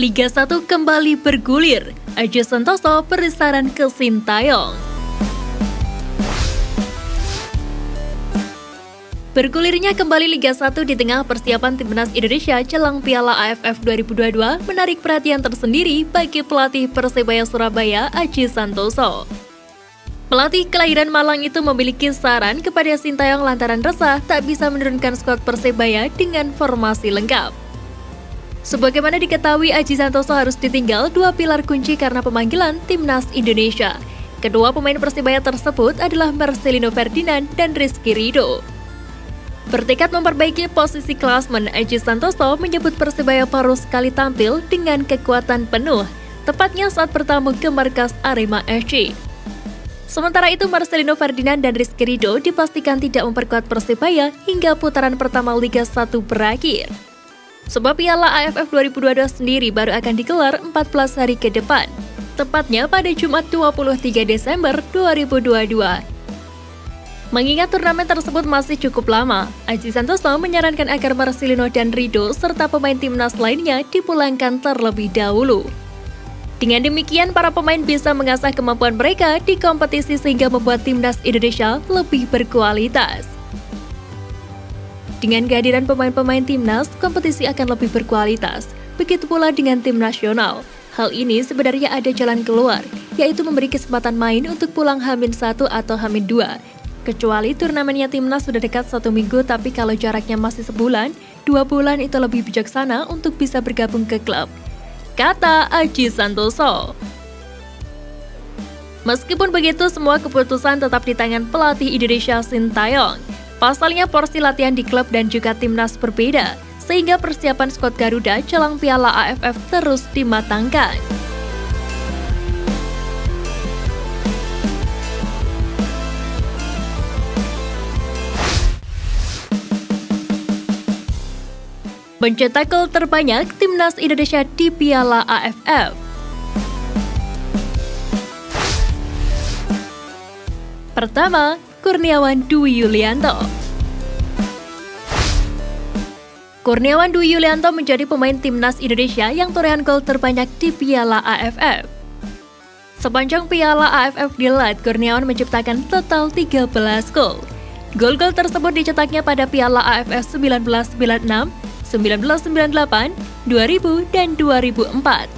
Liga 1 kembali bergulir. Aji Santoso berisaran ke Sintayong. Bergulirnya kembali Liga 1 di tengah persiapan timnas Indonesia jelang Piala AFF 2022 menarik perhatian tersendiri bagi pelatih Persebaya Surabaya Aji Santoso. Pelatih kelahiran Malang itu memiliki saran kepada Sintayong lantaran resah tak bisa menurunkan skuad Persebaya dengan formasi lengkap. Sebagaimana diketahui, Aji Santoso harus ditinggal dua pilar kunci karena pemanggilan timnas Indonesia. Kedua pemain Persibaya tersebut adalah Marcelino Ferdinand dan Rizky Rido. Bertekad memperbaiki posisi klasmen, Aji Santoso menyebut Persibaya baru sekali tampil dengan kekuatan penuh, tepatnya saat bertamu ke markas Arema FC. Sementara itu, Marcelino Ferdinand dan Rizky Rido dipastikan tidak memperkuat Persibaya hingga putaran pertama Liga 1 berakhir. Sebab Piala AFF 2022 sendiri baru akan digelar 14 hari ke depan, tepatnya pada Jumat 23 Desember 2022. Mengingat turnamen tersebut masih cukup lama, Aji Santoso menyarankan agar Marcelino dan Rido serta pemain timnas lainnya dipulangkan terlebih dahulu. Dengan demikian, para pemain bisa mengasah kemampuan mereka di kompetisi sehingga membuat timnas Indonesia lebih berkualitas. Dengan kehadiran pemain-pemain timnas, kompetisi akan lebih berkualitas. Begitu pula dengan tim nasional. Hal ini sebenarnya ada jalan keluar, yaitu memberi kesempatan main untuk pulang Hamin 1 atau Hamin 2. Kecuali turnamennya timnas sudah dekat satu minggu, tapi kalau jaraknya masih sebulan, dua bulan itu lebih bijaksana untuk bisa bergabung ke klub. Kata Aji Santoso. Meskipun begitu, semua keputusan tetap di tangan pelatih Indonesia Sintayong. Pasalnya porsi latihan di klub dan juga timnas berbeda, sehingga persiapan skuad Garuda jelang Piala AFF terus dimatangkan. Mencetak gol terbanyak timnas Indonesia di Piala AFF. Pertama, Kurniawan Dwi Yulianto. Kurniawan Dwi Yulianto menjadi pemain timnas Indonesia yang torehan gol terbanyak di Piala AFF. Sepanjang Piala AFF dilat, Kurniawan menciptakan total 13 gol. Gol-gol tersebut dicetaknya pada Piala AFF 1996, 1998, 2000, dan 2004.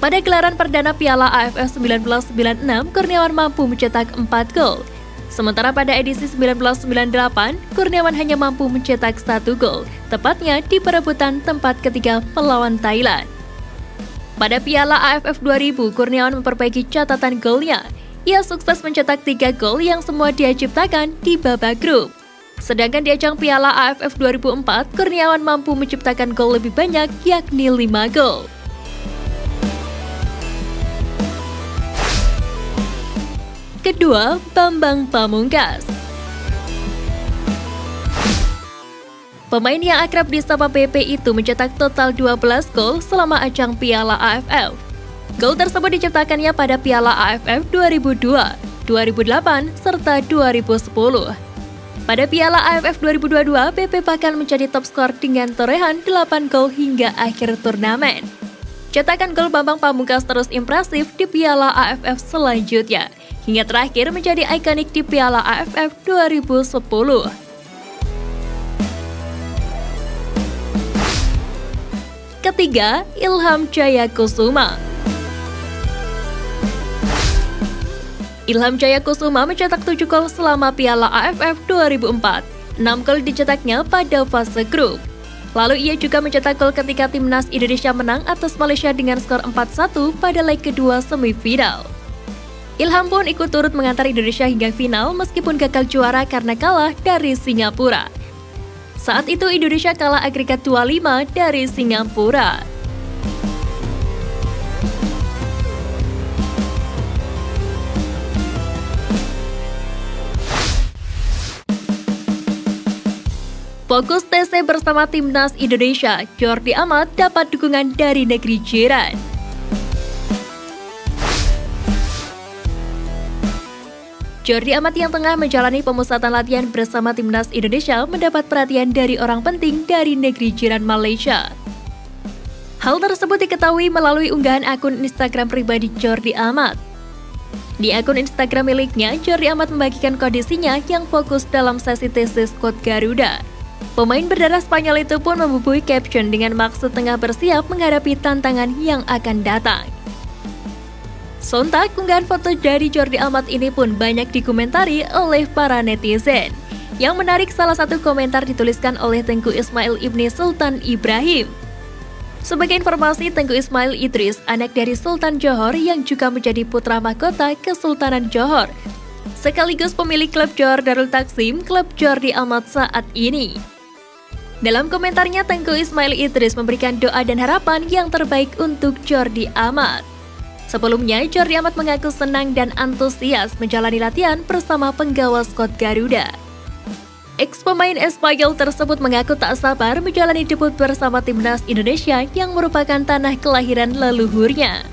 Pada gelaran perdana Piala AFF 1996, Kurniawan mampu mencetak 4 gol, Sementara pada edisi 1998, Kurniawan hanya mampu mencetak satu gol, tepatnya di perebutan tempat ketiga melawan Thailand. Pada Piala AFF 2000, Kurniawan memperbaiki catatan golnya. Ia sukses mencetak tiga gol yang semua dia ciptakan di babak grup. Sedangkan di ajang Piala AFF 2004, Kurniawan mampu menciptakan gol lebih banyak, yakni 5 gol. Kedua, Bambang Pamungkas. Pemain yang akrab di Sapa PP itu mencetak total 12 gol selama ajang Piala AFF. Gol tersebut diciptakannya pada Piala AFF 2002, 2008, serta 2010. Pada Piala AFF 2022, PP bahkan menjadi top skor dengan torehan 8 gol hingga akhir turnamen. Cetakan gol Bambang Pamungkas terus impresif di Piala AFF selanjutnya, hingga terakhir menjadi ikonik di Piala AFF 2010. Ketiga, Ilham Jaya Kusuma. Ilham Jaya Kusuma mencetak 7 gol selama Piala AFF 2004. 6 gol dicetaknya pada fase grup. Lalu ia juga mencetak gol ketika timnas Indonesia menang atas Malaysia dengan skor 4-1 pada leg kedua semifinal. Ilham pun ikut turut mengantar Indonesia hingga final meskipun gagal juara karena kalah dari Singapura. Saat itu Indonesia kalah agregat 25 dari Singapura. Fokus TC bersama timnas Indonesia, Jordi Amat dapat dukungan dari negeri jiran. Jordi Amat yang tengah menjalani pemusatan latihan bersama timnas Indonesia mendapat perhatian dari orang penting dari negeri jiran Malaysia. Hal tersebut diketahui melalui unggahan akun Instagram pribadi Jordi Amat. Di akun Instagram miliknya, Jordi Amat membagikan kondisinya yang fokus dalam sesi tesis Squad Garuda. Pemain berdarah Spanyol itu pun membubuhi caption dengan maksud tengah bersiap menghadapi tantangan yang akan datang. Sontak, unggahan foto dari Jordi Amat ini pun banyak dikomentari oleh para netizen. Yang menarik salah satu komentar dituliskan oleh Tengku Ismail Ibni Sultan Ibrahim. Sebagai informasi, Tengku Ismail Idris, anak dari Sultan Johor yang juga menjadi putra mahkota Kesultanan Johor, sekaligus pemilik klub Johor Darul Taksim, klub Jordi Amat saat ini. Dalam komentarnya, Tengku Ismail Idris memberikan doa dan harapan yang terbaik untuk Jordi Amat. Sebelumnya, Jordi Amat mengaku senang dan antusias menjalani latihan bersama penggawa Scott Garuda. Ex pemain Espanyol tersebut mengaku tak sabar menjalani debut bersama timnas Indonesia yang merupakan tanah kelahiran leluhurnya.